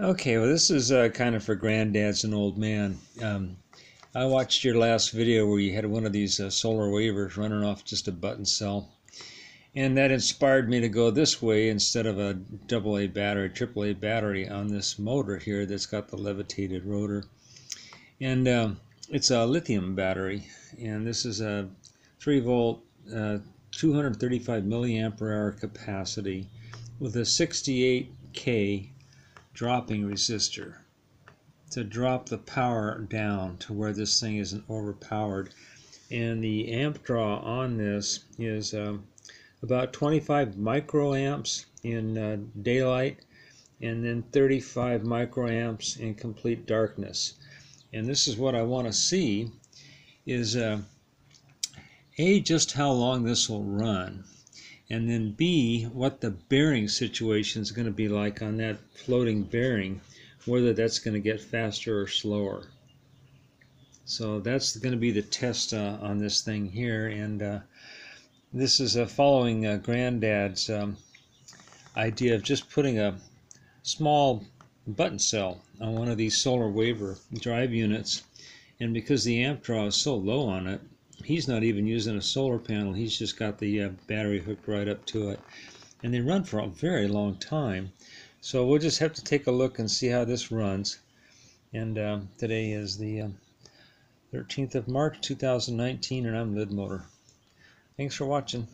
Okay, well, this is uh, kind of for granddad's and old man. Um, I watched your last video where you had one of these uh, solar wavers running off just a button cell. And that inspired me to go this way instead of a double AA battery, AAA battery on this motor here that's got the levitated rotor. And um, it's a lithium battery. And this is a 3 volt, uh, 235 milliampere hour capacity with a 68K dropping resistor to drop the power down to where this thing isn't overpowered. And the amp draw on this is um, about 25 microamps in uh, daylight and then 35 microamps in complete darkness. And this is what I want to see is uh, A, just how long this will run and then B, what the bearing situation is going to be like on that floating bearing, whether that's going to get faster or slower. So that's going to be the test uh, on this thing here, and uh, this is uh, following uh, Granddad's um, idea of just putting a small button cell on one of these solar waver drive units, and because the amp draw is so low on it, he's not even using a solar panel. He's just got the uh, battery hooked right up to it. And they run for a very long time. So we'll just have to take a look and see how this runs. And um, today is the um, 13th of March 2019 and I'm Lidmotor. Thanks for watching.